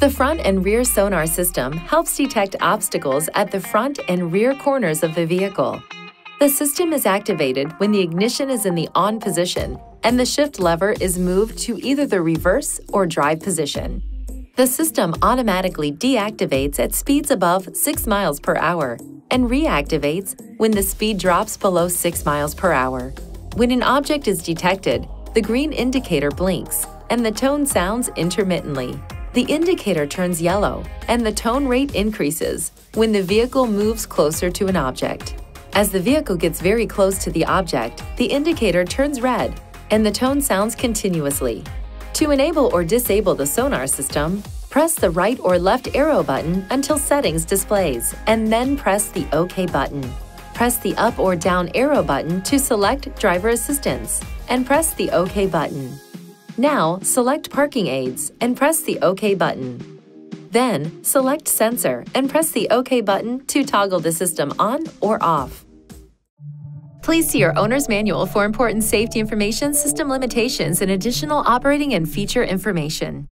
The front and rear sonar system helps detect obstacles at the front and rear corners of the vehicle. The system is activated when the ignition is in the on position and the shift lever is moved to either the reverse or drive position. The system automatically deactivates at speeds above 6 miles per hour and reactivates when the speed drops below 6 miles per hour. When an object is detected, the green indicator blinks and the tone sounds intermittently. The indicator turns yellow and the tone rate increases when the vehicle moves closer to an object. As the vehicle gets very close to the object, the indicator turns red and the tone sounds continuously. To enable or disable the sonar system, press the right or left arrow button until settings displays, and then press the OK button. Press the up or down arrow button to select driver assistance, and press the OK button. Now, select parking aids and press the OK button. Then, select sensor and press the OK button to toggle the system on or off. Please see your owner's manual for important safety information, system limitations, and additional operating and feature information.